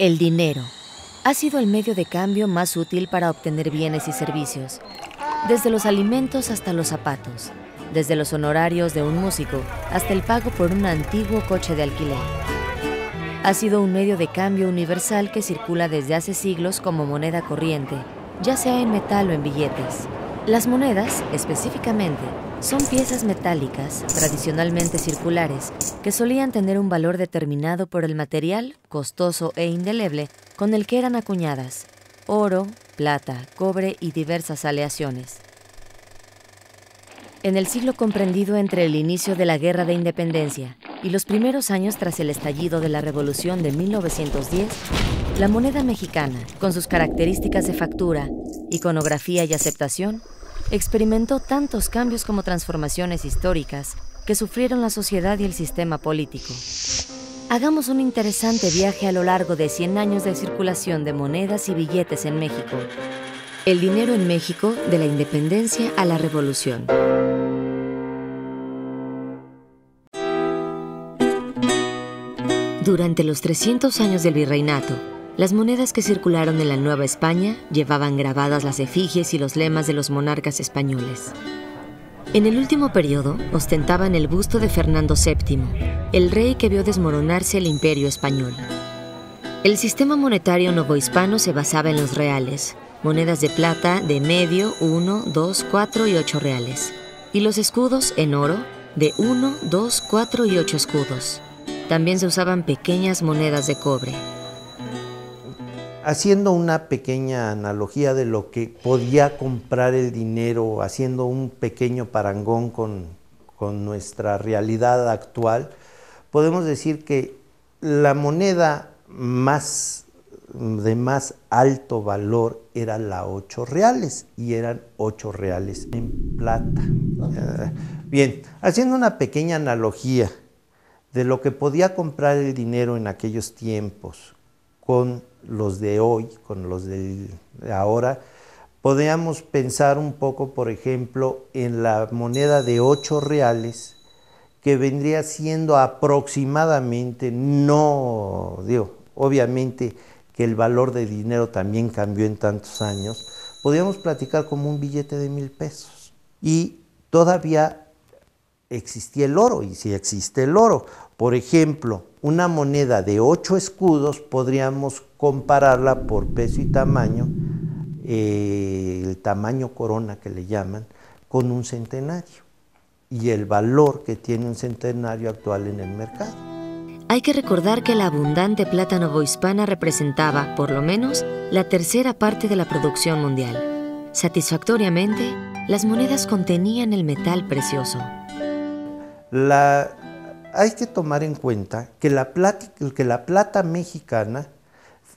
El dinero ha sido el medio de cambio más útil para obtener bienes y servicios, desde los alimentos hasta los zapatos, desde los honorarios de un músico hasta el pago por un antiguo coche de alquiler. Ha sido un medio de cambio universal que circula desde hace siglos como moneda corriente, ya sea en metal o en billetes. Las monedas, específicamente, son piezas metálicas, tradicionalmente circulares, que solían tener un valor determinado por el material, costoso e indeleble, con el que eran acuñadas, oro, plata, cobre y diversas aleaciones. En el siglo comprendido entre el inicio de la Guerra de Independencia y los primeros años tras el estallido de la Revolución de 1910, la moneda mexicana, con sus características de factura, iconografía y aceptación, experimentó tantos cambios como transformaciones históricas que sufrieron la sociedad y el sistema político. Hagamos un interesante viaje a lo largo de 100 años de circulación de monedas y billetes en México. El dinero en México de la independencia a la revolución. Durante los 300 años del virreinato, las monedas que circularon en la Nueva España llevaban grabadas las efigies y los lemas de los monarcas españoles. En el último periodo ostentaban el busto de Fernando VII, el rey que vio desmoronarse el imperio español. El sistema monetario novohispano se basaba en los reales, monedas de plata de medio, uno, dos, cuatro y ocho reales, y los escudos en oro de uno, dos, cuatro y ocho escudos. También se usaban pequeñas monedas de cobre. Haciendo una pequeña analogía de lo que podía comprar el dinero, haciendo un pequeño parangón con, nuestra realidad actual, podemos decir que la moneda más de más alto valor era la 8 reales y eran 8 reales en plata. Ah, bien, haciendo una pequeña analogía de lo que podía comprar el dinero en aquellos tiempos con los de hoy, con los de ahora, podríamos pensar un poco, por ejemplo, en la moneda de 8 reales, que vendría siendo aproximadamente, no, digo, obviamente que el valor de dinero también cambió en tantos años, podríamos platicar como un billete de mil pesos. Y todavía existía el oro, y si existe el oro. Por ejemplo, una moneda de 8 escudos podríamos compararla por peso y tamaño, eh, el tamaño corona que le llaman, con un centenario y el valor que tiene un centenario actual en el mercado. Hay que recordar que la abundante plata novohispana representaba, por lo menos, la tercera parte de la producción mundial. Satisfactoriamente, las monedas contenían el metal precioso. Hay que tomar en cuenta que la, plata, que la plata mexicana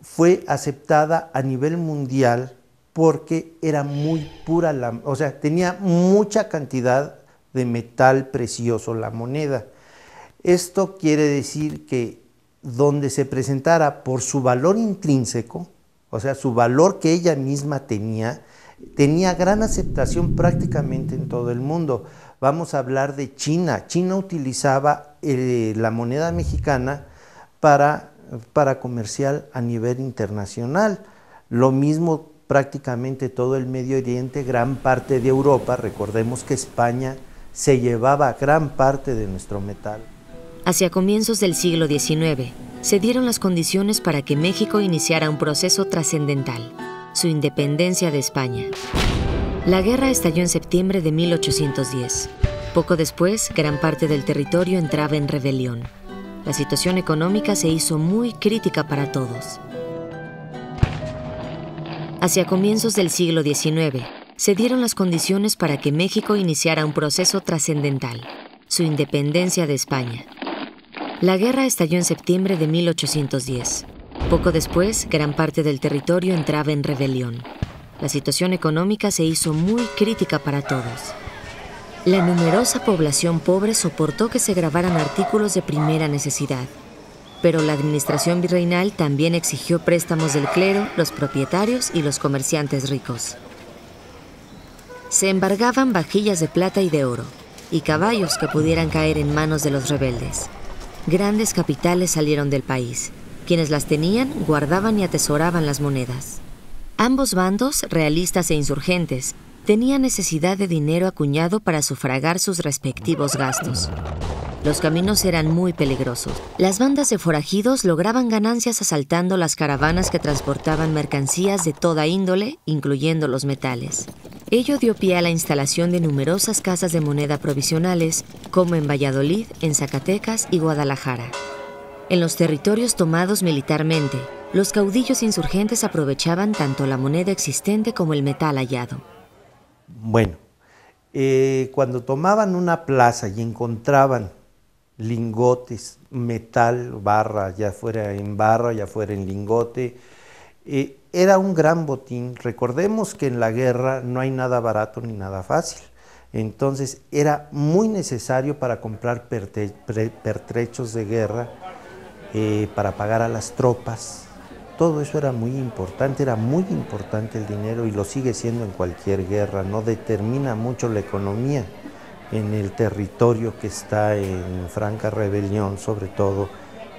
fue aceptada a nivel mundial porque era muy pura, la, o sea, tenía mucha cantidad de metal precioso la moneda. Esto quiere decir que donde se presentara por su valor intrínseco, o sea, su valor que ella misma tenía, tenía gran aceptación prácticamente en todo el mundo. Vamos a hablar de China. China utilizaba eh, la moneda mexicana para, para comercial a nivel internacional. Lo mismo prácticamente todo el Medio Oriente, gran parte de Europa. Recordemos que España se llevaba gran parte de nuestro metal. Hacia comienzos del siglo XIX, se dieron las condiciones para que México iniciara un proceso trascendental, su independencia de España. La guerra estalló en septiembre de 1810. Poco después, gran parte del territorio entraba en rebelión. La situación económica se hizo muy crítica para todos. Hacia comienzos del siglo XIX, se dieron las condiciones para que México iniciara un proceso trascendental, su independencia de España. La guerra estalló en septiembre de 1810. Poco después, gran parte del territorio entraba en rebelión. La situación económica se hizo muy crítica para todos. La numerosa población pobre soportó que se grabaran artículos de primera necesidad, pero la administración virreinal también exigió préstamos del clero, los propietarios y los comerciantes ricos. Se embargaban vajillas de plata y de oro, y caballos que pudieran caer en manos de los rebeldes. Grandes capitales salieron del país, Quienes las tenían guardaban y atesoraban las monedas. Ambos bandos, realistas e insurgentes, tenían necesidad de dinero acuñado para sufragar sus respectivos gastos. Los caminos eran muy peligrosos. Las bandas de forajidos lograban ganancias asaltando las caravanas que transportaban mercancías de toda índole, incluyendo los metales. Ello dio pie a la instalación de numerosas casas de moneda provisionales, como en Valladolid, en Zacatecas y Guadalajara. En los territorios tomados militarmente, los caudillos insurgentes aprovechaban tanto la moneda existente como el metal hallado. Bueno, eh, cuando tomaban una plaza y encontraban lingotes, metal, barra, ya fuera en barra, ya fuera en lingote, eh, era un gran botín. Recordemos que en la guerra no hay nada barato ni nada fácil. Entonces era muy necesario para comprar pertrechos de guerra, eh, para pagar a las tropas. Todo eso era muy importante, era muy importante el dinero y lo sigue siendo en cualquier guerra, no determina mucho la economía en el territorio que está en franca rebelión, sobre todo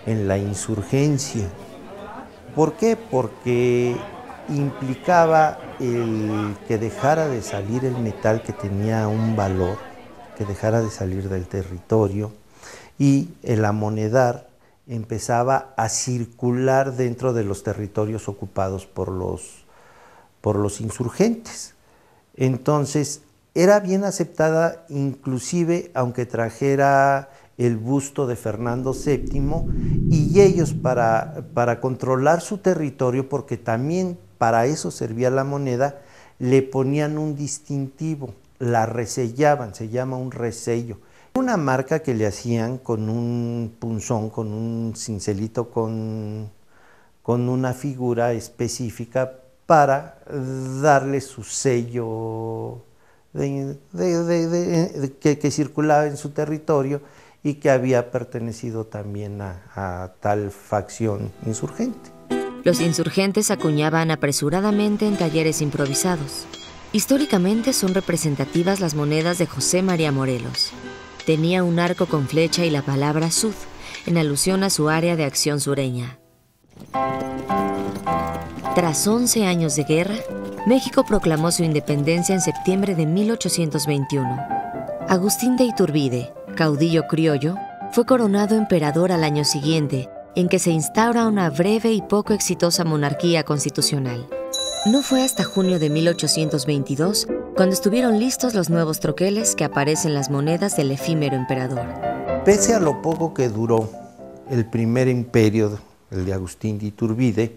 en la insurgencia. ¿Por qué? Porque implicaba que dejara de salir el metal que tenía un valor, que dejara de salir del territorio y el amonedar empezaba a circular dentro de los territorios ocupados por los, por los insurgentes. Entonces, era bien aceptada inclusive aunque trajera el busto de Fernando VII y ellos para, para controlar su territorio, porque también para eso servía la moneda, le ponían un distintivo, la resellaban, se llama un resello una marca que le hacían con un punzón, con un cincelito, con, con una figura específica para darle su sello que, circulaba en su territorio y que había pertenecido también a tal facción insurgente. Los insurgentes acuñaban apresuradamente en talleres improvisados. Históricamente son representativas las monedas de José María Morelos, Tenía un arco con flecha y la palabra Sud, en alusión a su área de acción sureña. Tras 11 años de guerra, México proclamó su independencia en septiembre de 1821. Agustín de Iturbide, caudillo criollo, fue coronado emperador al año siguiente, en que se instaura una breve y poco exitosa monarquía constitucional. No fue hasta junio de 1822 cuando estuvieron listos los nuevos troqueles que aparecen en las monedas del efímero emperador. Pese a lo poco que duró el primer imperio, el de Agustín de Iturbide,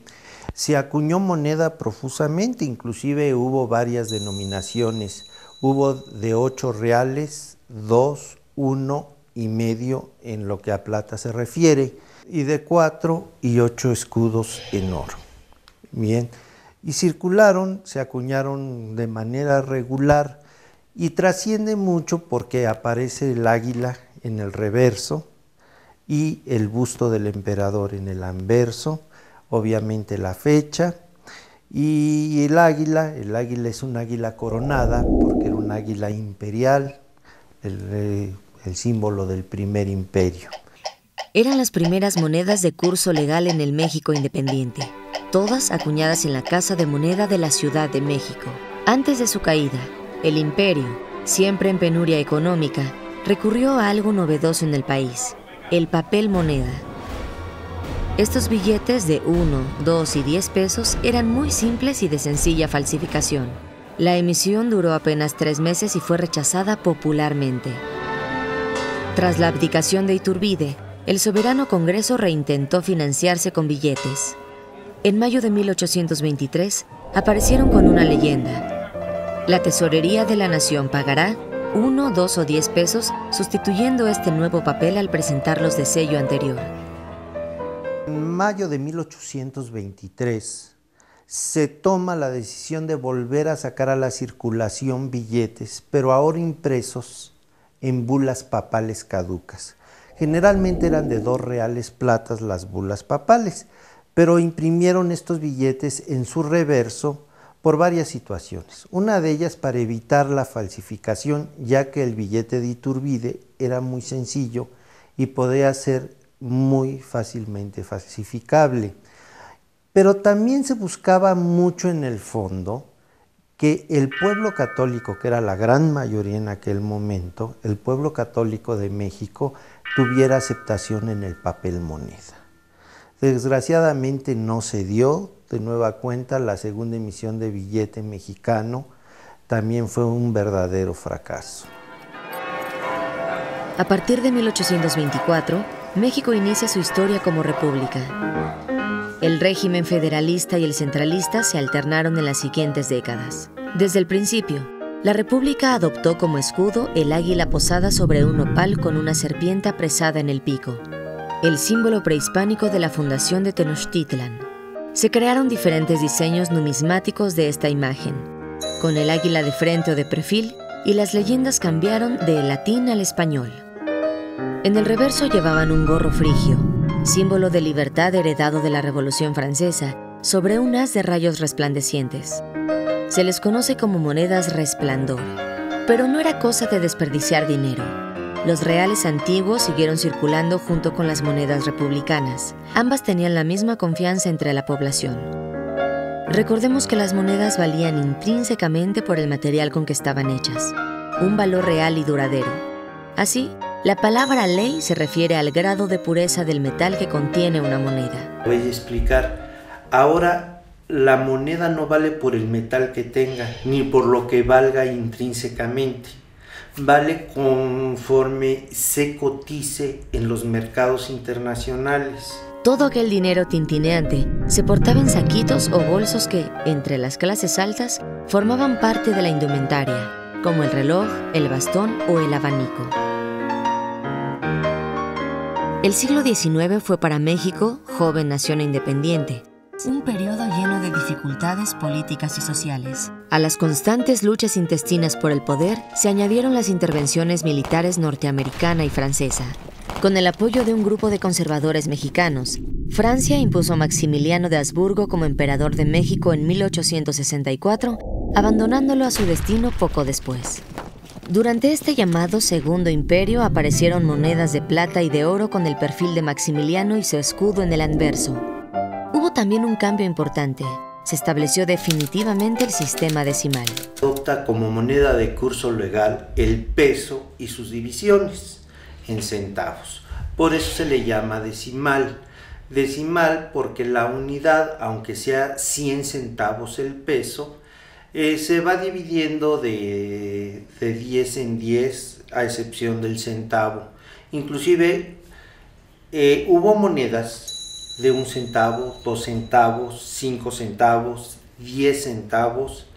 se acuñó moneda profusamente, inclusive hubo varias denominaciones. Hubo de ocho reales, dos, uno y medio en lo que a plata se refiere, y de cuatro y ocho escudos en oro. Bien y circularon, se acuñaron de manera regular y trasciende mucho porque aparece el águila en el reverso y el busto del emperador en el anverso, obviamente la fecha y el águila, el águila es un águila coronada porque era un águila imperial, el, símbolo del primer imperio. Eran las primeras monedas de curso legal en el México independiente todas acuñadas en la Casa de Moneda de la Ciudad de México. Antes de su caída, el imperio, siempre en penuria económica, recurrió a algo novedoso en el país, el papel moneda. Estos billetes de 1, 2 y 10 pesos eran muy simples y de sencilla falsificación. La emisión duró apenas tres meses y fue rechazada popularmente. Tras la abdicación de Iturbide, el soberano Congreso reintentó financiarse con billetes en mayo de 1823 aparecieron con una leyenda. La Tesorería de la Nación pagará uno, dos o diez pesos sustituyendo este nuevo papel al presentarlos de sello anterior. En mayo de 1823 se toma la decisión de volver a sacar a la circulación billetes, pero ahora impresos en bulas papales caducas. Generalmente eran de dos reales platas las bulas papales pero imprimieron estos billetes en su reverso por varias situaciones. Una de ellas para evitar la falsificación, ya que el billete de Iturbide era muy sencillo y podía ser muy fácilmente falsificable. Pero también se buscaba mucho en el fondo que el pueblo católico, que era la gran mayoría en aquel momento, el pueblo católico de México, tuviera aceptación en el papel moneda. Desgraciadamente no se dio, de nueva cuenta la segunda emisión de billete mexicano también fue un verdadero fracaso. A partir de 1824, México inicia su historia como república. El régimen federalista y el centralista se alternaron en las siguientes décadas. Desde el principio, la República adoptó como escudo el águila posada sobre un opal con una serpiente apresada en el pico, el símbolo prehispánico de la fundación de Tenochtitlan. Se crearon diferentes diseños numismáticos de esta imagen, con el águila de frente o de perfil, y las leyendas cambiaron del latín al español. En el reverso llevaban un gorro frigio, símbolo de libertad heredado de la Revolución Francesa, sobre un haz de rayos resplandecientes. Se les conoce como monedas resplandor, pero no era cosa de desperdiciar dinero. Los reales antiguos siguieron circulando junto con las monedas republicanas. Ambas tenían la misma confianza entre la población. Recordemos que las monedas valían intrínsecamente por el material con que estaban hechas, un valor real y duradero. Así, la palabra ley se refiere al grado de pureza del metal que contiene una moneda. Voy a explicar. Ahora la moneda no vale por el metal que tenga, ni por lo que valga intrínsecamente. Vale conforme se cotice en los mercados internacionales. Todo aquel dinero tintineante se portaba en saquitos o bolsos que, entre las clases altas, formaban parte de la indumentaria, como el reloj, el bastón o el abanico. El siglo XIX fue para México, joven nación independiente, un periodo lleno de dificultades políticas y sociales. A las constantes luchas intestinas por el poder se añadieron las intervenciones militares norteamericana y francesa. Con el apoyo de un grupo de conservadores mexicanos, Francia impuso a Maximiliano de Habsburgo como emperador de México en 1864, abandonándolo a su destino poco después. Durante este llamado Segundo Imperio aparecieron monedas de plata y de oro con el perfil de Maximiliano y su escudo en el anverso. También un cambio importante. Se estableció definitivamente el sistema decimal. Adopta como moneda de curso legal el peso y sus divisiones en centavos. Por eso se le llama decimal. Decimal porque la unidad, aunque sea 100 centavos el peso, eh, se va dividiendo de, de 10 en 10 a excepción del centavo. Inclusive eh, hubo monedas de un centavo, dos centavos, cinco centavos, 10 centavos,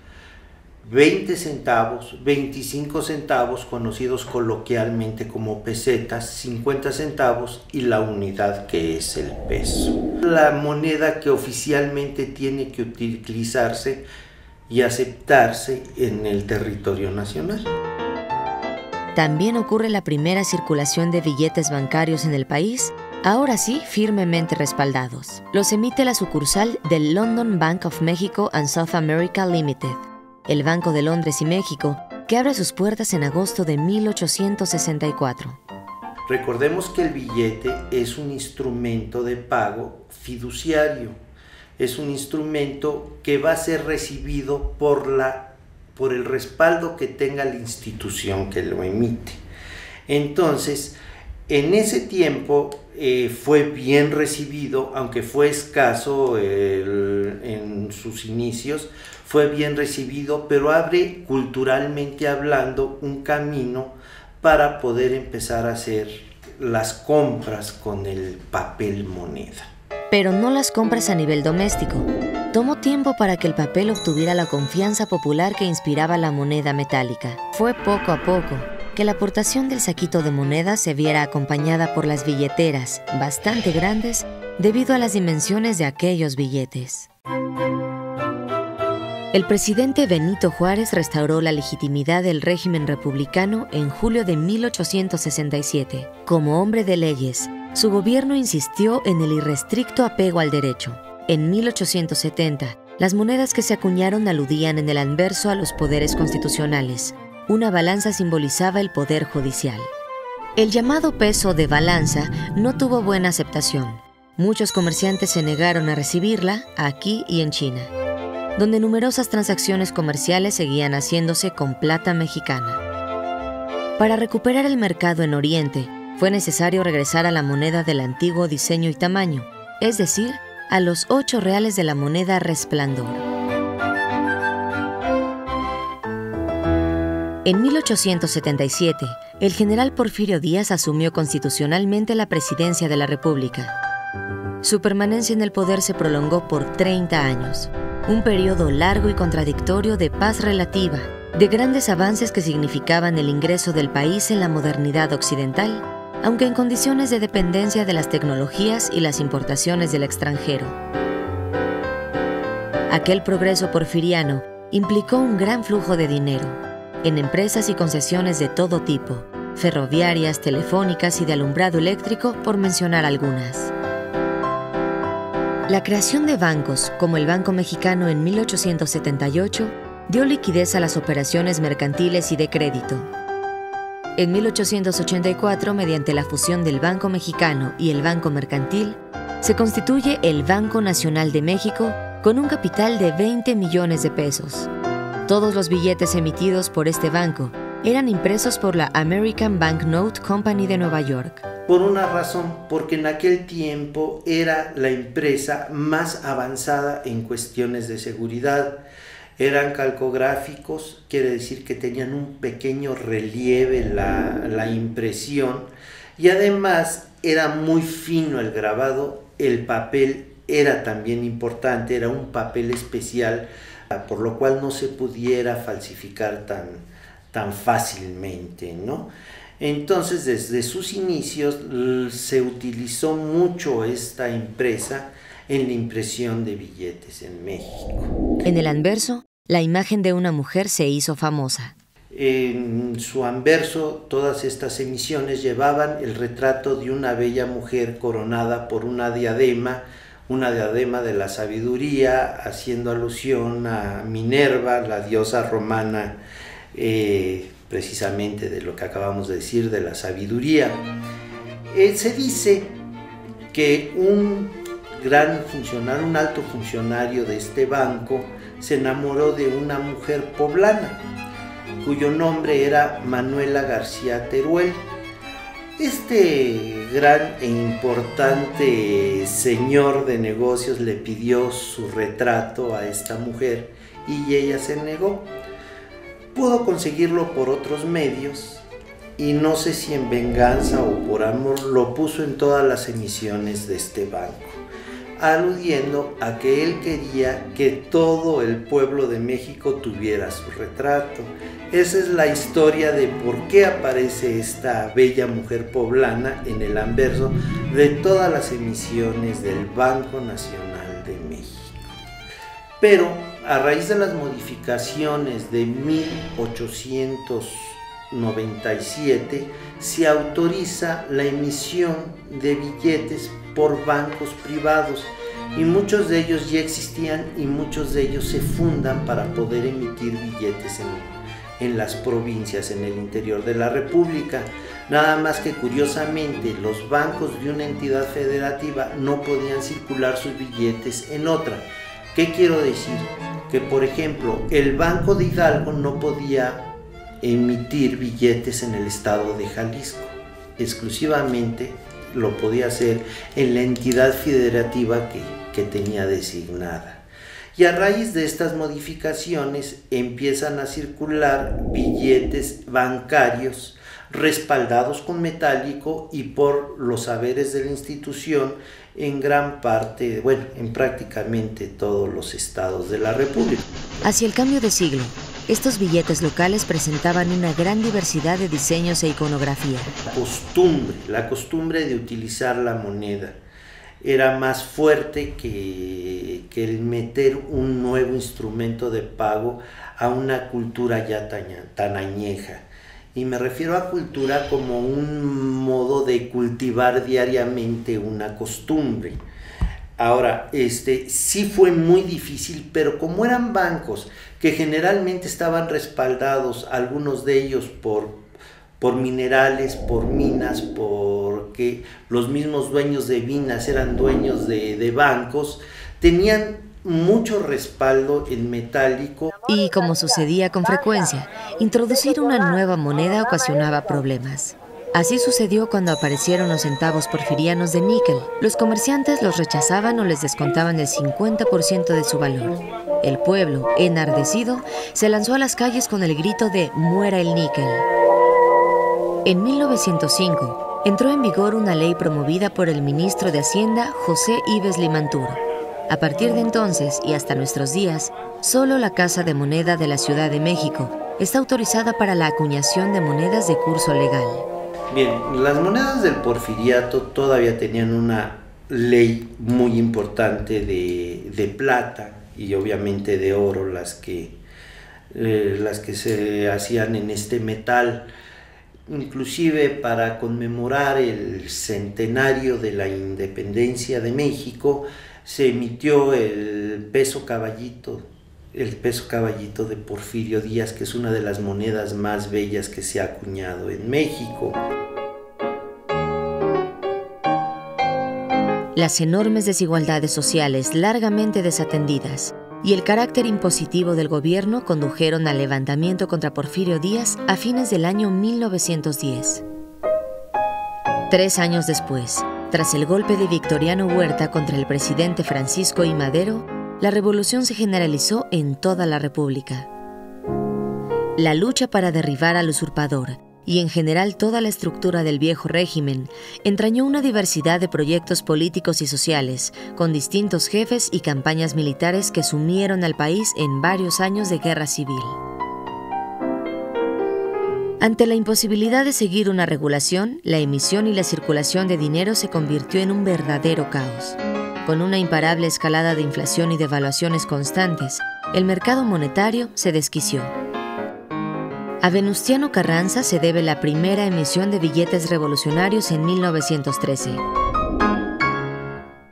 20 centavos, 25 centavos conocidos coloquialmente como pesetas, 50 centavos y la unidad que es el peso. La moneda que oficialmente tiene que utilizarse y aceptarse en el territorio nacional. También ocurre la primera circulación de billetes bancarios en el país, ahora sí firmemente respaldados. Los emite la sucursal del London Bank of Mexico and South America Limited, el Banco de Londres y México, que abre sus puertas en agosto de 1864. Recordemos que el billete es un instrumento de pago fiduciario es un instrumento que va a ser recibido por, la, por el respaldo que tenga la institución que lo emite. Entonces, en ese tiempo eh, fue bien recibido, aunque fue escaso en sus inicios, fue bien recibido, pero abre culturalmente hablando un camino para poder empezar a hacer las compras con el papel moneda pero no las compras a nivel doméstico. Tomó tiempo para que el papel obtuviera la confianza popular que inspiraba la moneda metálica. Fue poco a poco que la aportación del saquito de moneda se viera acompañada por las billeteras, bastante grandes, debido a las dimensiones de aquellos billetes. El presidente Benito Juárez restauró la legitimidad del régimen republicano en julio de 1867. Como hombre de leyes, su gobierno insistió en el irrestricto apego al derecho. En 1870, las monedas que se acuñaron aludían en el anverso a los poderes constitucionales. Una balanza simbolizaba el poder judicial. El llamado peso de balanza no tuvo buena aceptación. Muchos comerciantes se negaron a recibirla aquí y en China, donde numerosas transacciones comerciales seguían haciéndose con plata mexicana. Para recuperar el mercado en Oriente, fue necesario regresar a la moneda del antiguo diseño y tamaño, es decir, a los ocho reales de la moneda resplandor. En 1877, el general Porfirio Díaz asumió constitucionalmente la presidencia de la República. Su permanencia en el poder se prolongó por 30 años, un periodo largo y contradictorio de paz relativa, de grandes avances que significaban el ingreso del país en la modernidad occidental, aunque en condiciones de dependencia de las tecnologías y las importaciones del extranjero. Aquel progreso porfiriano implicó un gran flujo de dinero, en empresas y concesiones de todo tipo, ferroviarias, telefónicas y de alumbrado eléctrico, por mencionar algunas. La creación de bancos, como el Banco Mexicano en 1878, dio liquidez a las operaciones mercantiles y de crédito. En 1884, mediante la fusión del Banco Mexicano y el Banco Mercantil, se constituye el Banco Nacional de México con un capital de 20 millones de pesos. Todos los billetes emitidos por este banco eran impresos por la American Bank Note Company de Nueva York. Por una razón, porque en aquel tiempo era la empresa más avanzada en cuestiones de seguridad. Eran calcográficos, quiere decir que tenían un pequeño relieve la, la impresión y además era muy fino el grabado, el papel era también importante, era un papel especial por lo cual no se pudiera falsificar tan, tan fácilmente, ¿no? Entonces, desde sus inicios se utilizó mucho esta empresa en la impresión de billetes en México. En el anverso, la imagen de una mujer se hizo famosa. En su anverso, todas estas emisiones llevaban el retrato de una bella mujer coronada por una diadema una diadema de la sabiduría, haciendo alusión a Minerva, la diosa romana, eh, precisamente de lo que acabamos de decir, de la sabiduría. Eh, se dice que un gran funcionario, un alto funcionario de este banco, se enamoró de una mujer poblana, cuyo nombre era Manuela García Teruel este gran e importante señor de negocios le pidió su retrato a esta mujer y ella se negó. Pudo conseguirlo por otros medios y no sé si en venganza o por amor lo puso en todas las emisiones de este banco, aludiendo a que él quería que todo el pueblo de México tuviera su retrato esa es la historia de por qué aparece esta bella mujer poblana en el anverso de todas las emisiones del Banco Nacional de México. Pero a raíz de las modificaciones de 1897 se autoriza la emisión de billetes por bancos privados y muchos de ellos ya existían y muchos de ellos se fundan para poder emitir billetes en en las provincias en el interior de la República. Nada más que curiosamente los bancos de una entidad federativa no podían circular sus billetes en otra. ¿Qué quiero decir? Que por ejemplo el Banco de Hidalgo no podía emitir billetes en el estado de Jalisco. Exclusivamente lo podía hacer en la entidad federativa que, que tenía designada. Y a raíz de estas modificaciones empiezan a circular billetes bancarios respaldados con metálico y por los saberes de la institución en gran parte, bueno, en prácticamente todos los estados de la República. Hacia el cambio de siglo, estos billetes locales presentaban una gran diversidad de diseños e iconografía. La costumbre, la costumbre de utilizar la moneda era más fuerte que, el meter un nuevo instrumento de pago a una cultura ya tan, añeja. Y me refiero a cultura como un modo de cultivar diariamente una costumbre. Ahora, este sí fue muy difícil, pero como eran bancos que generalmente estaban respaldados, algunos de ellos por por minerales, por minas, porque los mismos dueños de minas eran dueños de, de bancos, tenían mucho respaldo en metálico. Y como sucedía con frecuencia, introducir una nueva moneda ocasionaba problemas. Así sucedió cuando aparecieron los centavos porfirianos de níquel. Los comerciantes los rechazaban o les descontaban el 50% de su valor. El pueblo, enardecido, se lanzó a las calles con el grito de Muera el níquel. En 1905 entró en vigor una ley promovida por el ministro de Hacienda José Ives Limantur. A partir de entonces y hasta nuestros días, solo la Casa de Moneda de la Ciudad de México está autorizada para la acuñación de monedas de curso legal. Bien, las monedas del porfiriato todavía tenían una ley muy importante de, plata y obviamente de oro, las que, eh, las que se hacían en este metal. Inclusive para conmemorar el centenario de la independencia de México, se emitió el peso caballito el peso caballito de Porfirio Díaz, que es una de las monedas más bellas que se ha acuñado en México. Las enormes desigualdades sociales largamente desatendidas y el carácter impositivo del gobierno condujeron al levantamiento contra Porfirio Díaz a fines del año 1910. Tres años después, tras el golpe de Victoriano Huerta contra el presidente Francisco I. Madero, la revolución se generalizó en toda la República. La lucha para derribar al usurpador y en general toda la estructura del viejo régimen entrañó una diversidad de proyectos políticos y sociales, con distintos jefes y campañas militares que sumieron al país en varios años de guerra civil. Ante la imposibilidad de seguir una regulación, la emisión y la circulación de dinero se convirtió en un verdadero caos. Con una imparable escalada de inflación y devaluaciones constantes, el mercado monetario se desquició. A Venustiano Carranza se debe la primera emisión de billetes revolucionarios en 1913.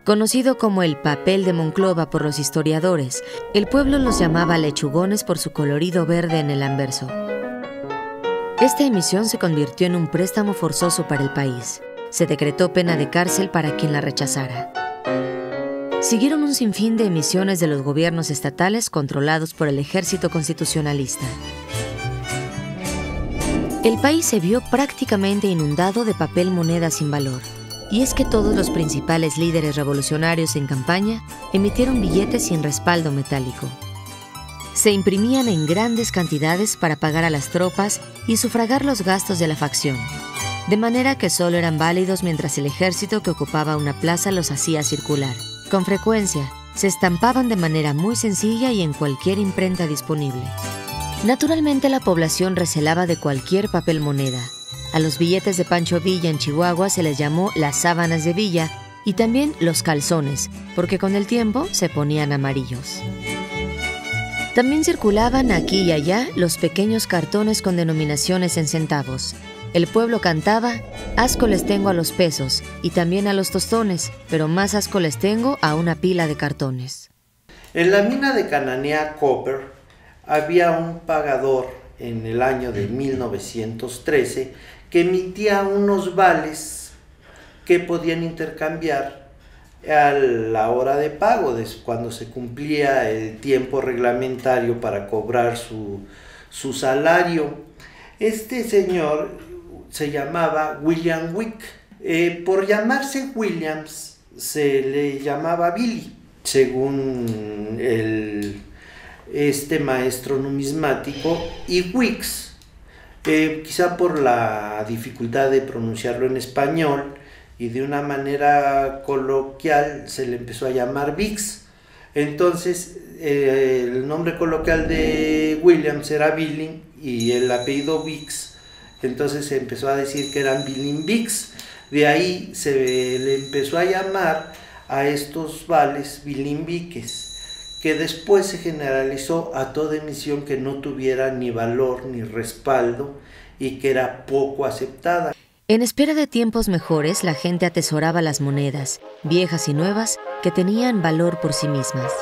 Conocido como el papel de Monclova por los historiadores, el pueblo los llamaba lechugones por su colorido verde en el anverso. Esta emisión se convirtió en un préstamo forzoso para el país. Se decretó pena de cárcel para quien la rechazara. Siguieron un sinfín de emisiones de los gobiernos estatales controlados por el ejército constitucionalista. El país se vio prácticamente inundado de papel moneda sin valor. Y es que todos los principales líderes revolucionarios en campaña emitieron billetes sin respaldo metálico. Se imprimían en grandes cantidades para pagar a las tropas y sufragar los gastos de la facción, de manera que solo eran válidos mientras el ejército que ocupaba una plaza los hacía circular. Con frecuencia, se estampaban de manera muy sencilla y en cualquier imprenta disponible. Naturalmente la población recelaba de cualquier papel moneda. A los billetes de Pancho Villa en Chihuahua se les llamó las sábanas de Villa y también los calzones, porque con el tiempo se ponían amarillos. También circulaban aquí y allá los pequeños cartones con denominaciones en centavos, el pueblo cantaba, asco les tengo a los pesos y también a los tostones, pero más asco les tengo a una pila de cartones. En la mina de Cananea Copper había un pagador en el año de 1913 que emitía unos vales que podían intercambiar a la hora de pago, cuando se cumplía el tiempo reglamentario para cobrar su, su salario. Este señor se llamaba William Wick. Eh, por llamarse Williams se le llamaba Billy, según el, este maestro numismático, y Wicks, eh, quizá por la dificultad de pronunciarlo en español y de una manera coloquial se le empezó a llamar Vix. Entonces eh, el nombre coloquial de Williams era Billy y el apellido Vix entonces se empezó a decir que eran bilimbics. De ahí se le empezó a llamar a estos vales bilimbiques, que después se generalizó a toda emisión que no tuviera ni valor ni respaldo y que era poco aceptada. En espera de tiempos mejores, la gente atesoraba las monedas, viejas y nuevas, que tenían valor por sí mismas.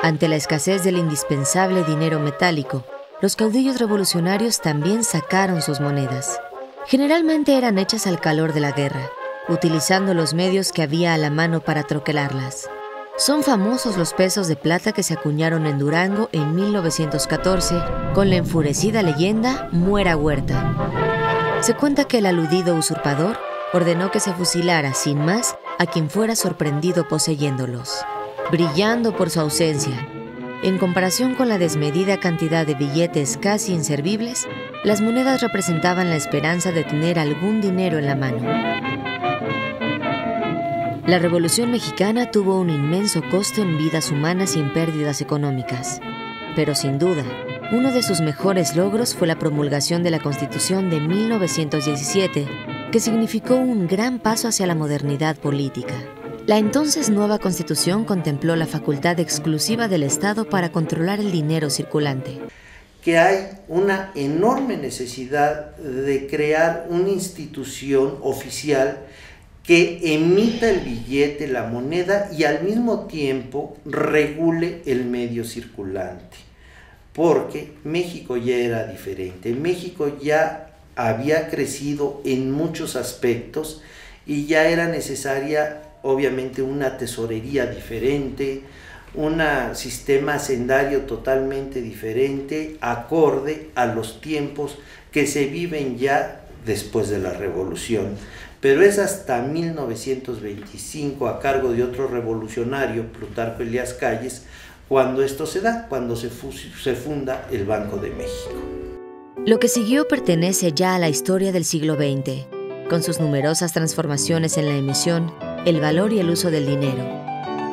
Ante la escasez del indispensable dinero metálico, los caudillos revolucionarios también sacaron sus monedas. Generalmente eran hechas al calor de la guerra, utilizando los medios que había a la mano para troquelarlas. Son famosos los pesos de plata que se acuñaron en Durango en 1914 con la enfurecida leyenda Muera Huerta. Se cuenta que el aludido usurpador ordenó que se fusilara sin más a quien fuera sorprendido poseyéndolos, brillando por su ausencia. En comparación con la desmedida cantidad de billetes casi inservibles, las monedas representaban la esperanza de tener algún dinero en la mano. La Revolución Mexicana tuvo un inmenso costo en vidas humanas y en pérdidas económicas. Pero sin duda, uno de sus mejores logros fue la promulgación de la Constitución de 1917, que significó un gran paso hacia la modernidad política. La entonces nueva Constitución contempló la facultad exclusiva del Estado para controlar el dinero circulante. Que hay una enorme necesidad de crear una institución oficial que emita el billete, la moneda y al mismo tiempo regule el medio circulante. Porque México ya era diferente. México ya había crecido en muchos aspectos y ya era necesaria obviamente una tesorería diferente, un sistema hacendario totalmente diferente, acorde a los tiempos que se viven ya después de la revolución pero es hasta 1925 a cargo de otro revolucionario, Plutarco Elías Calles, cuando esto se da, cuando se, funda el Banco de México. Lo que siguió pertenece ya a la historia del siglo XX, con sus numerosas transformaciones en la emisión, el valor y el uso del dinero,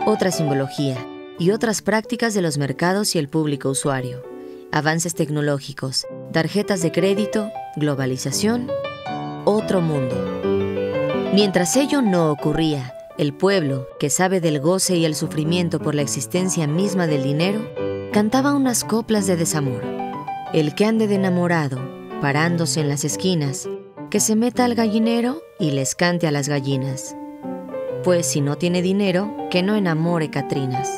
otra simbología y otras prácticas de los mercados y el público usuario, avances tecnológicos, tarjetas de crédito, globalización, otro mundo. Mientras ello no ocurría, el pueblo, que sabe del goce y el sufrimiento por la existencia misma del dinero, cantaba unas coplas de desamor. El que ande de enamorado, parándose en las esquinas, que se meta al gallinero y les cante a las gallinas. Pues si no tiene dinero, que no enamore Catrinas.